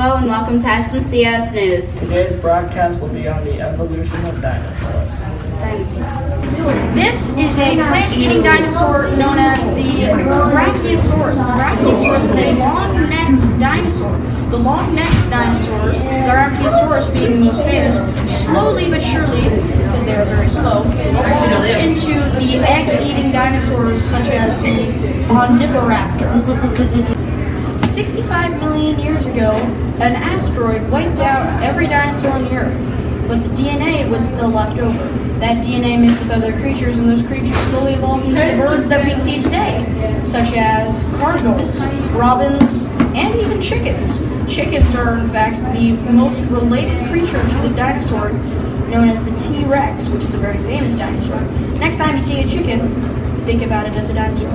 Hello and welcome to SMCS News. Today's broadcast will be on the evolution of dinosaurs. This is a plant-eating dinosaur known as the Brachiosaurus. The Brachiosaurus is a long-necked dinosaur. The long-necked dinosaurs, the Brachiosaurus being the most famous, slowly but surely, because they are very slow, evolved into the egg-eating dinosaurs such as the Omnivoraptor. 65 million years ago, an asteroid wiped out every dinosaur on the Earth, but the DNA was still left over. That DNA mixed with other creatures, and those creatures slowly evolved into the birds that we see today, such as cardinals, robins, and even chickens. Chickens are, in fact, the most related creature to the dinosaur known as the T Rex, which is a very famous dinosaur. Next time you see a chicken, think about it as a dinosaur.